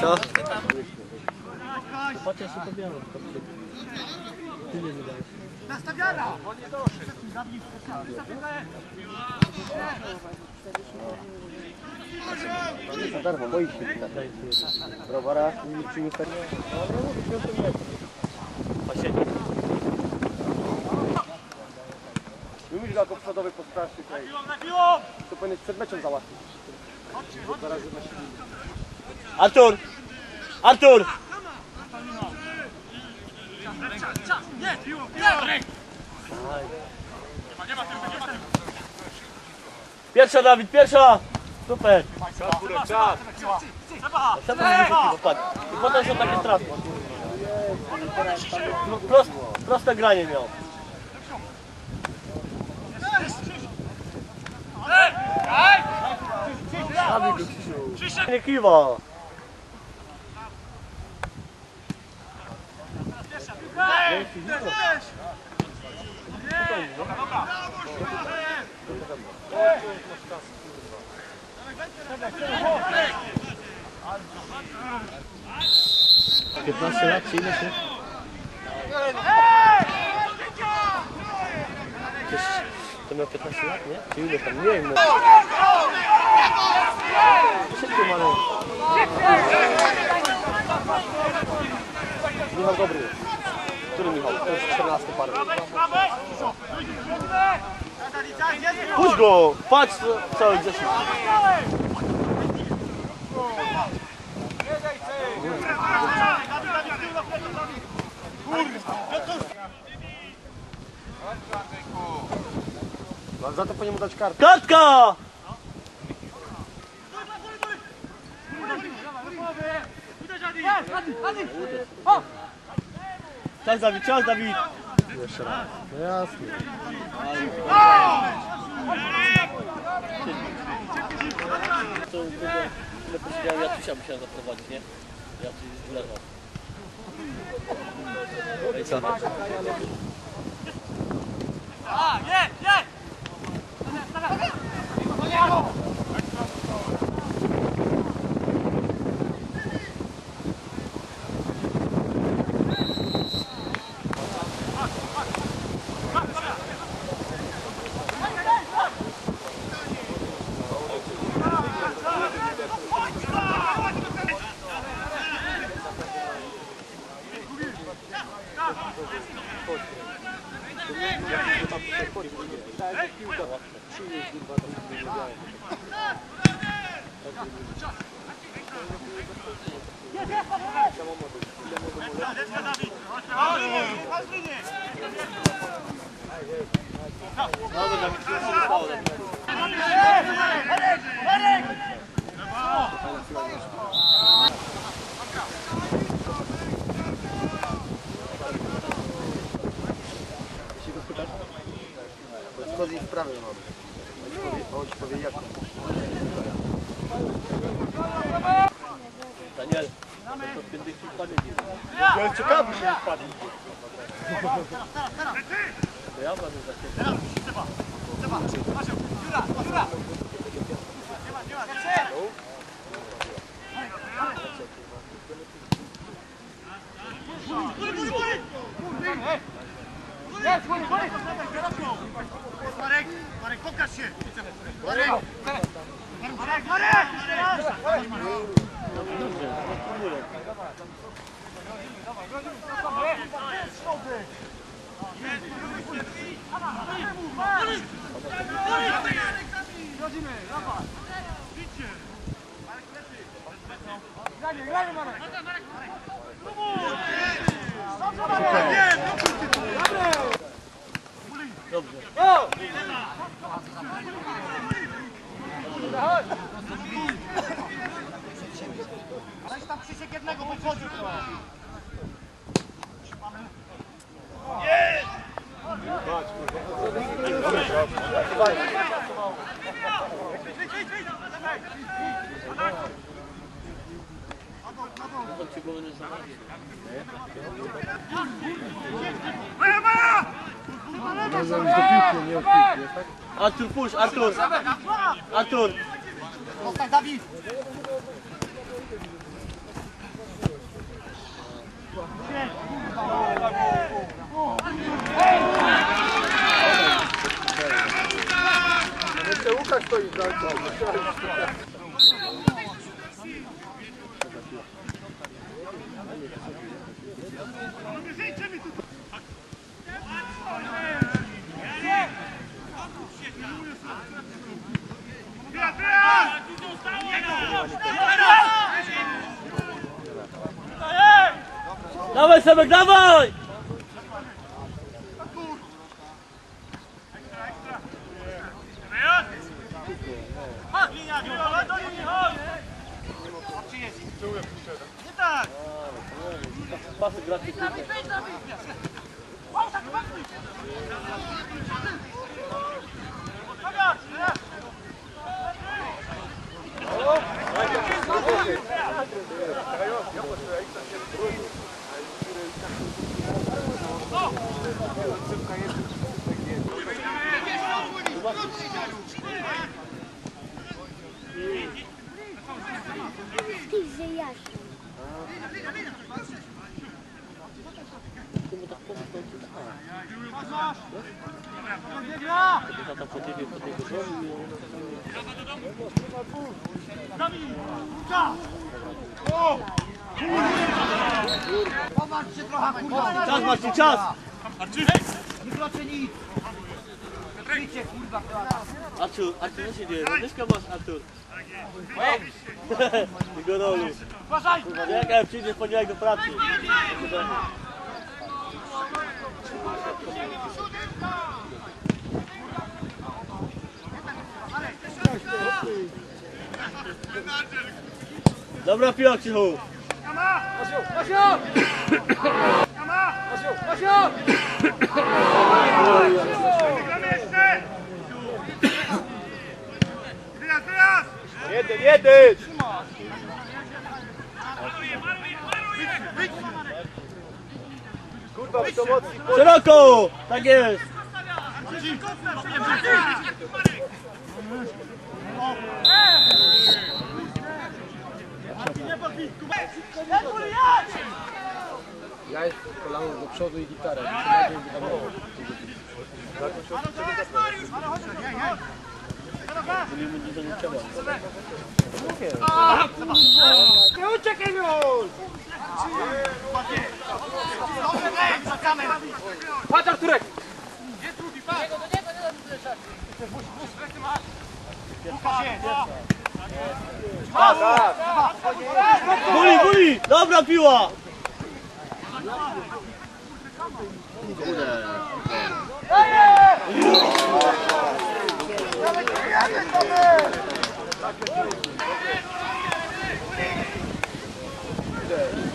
자. Co? Za darmo, boisz się. Browara i przyniósł tak. Mówisz jako przodowy postraszy kraj. To powinieneś przed meczem załatwić. Artur! Artur! Pierwsza Dawid, pierwsza! Super! Czas, patrz. I potem są takie straty. Prost, proste granie miał. Nie kiwa. Lat, czy ile się? To miał 15 lat, nie? Czy ile tam? Nie wiem. No. Szybko mamy. Michał Dobry. Który Michał? To jest 14 parę. Puść go! Patrz co- cały gdzieś. No, za to powinien dać kartę. Katka! Czas Dawid, czas Dawid! No jasne. To tyle posiedziałem, ja tu musiałem zaprowadzić, nie? Ja tu leżał. Ej, co? Bravo David, Daniel, Jura, Jura! Weź Arthur, push, Arthur. Arthur. David. Hey! Jeszcze Łukasz stoi za to. Dawaj Sebek, dawaj! Passa grátis. Popatrz się trochę, kurwa! Czas Marcin, czas! Nie kroczy nic! Krycie, kurwa, kurwa! Artur, Artur, co się dzieje? Myszka masz, Artur. Jego roli. Uważaj! Jak przyjdziesz poniedziałek do pracy? Dobra piła, Krzychu. Jeden, jeden! Kurwa, to mocni. Szeroko! Tak jest! Ja jest kolano do przodu i gitarę. Nie wiem, tam Nie będzie za nim trzeba. Nie uciekaj już! Dobrze, lej, za Guli, guli! Dobra piła! Jest,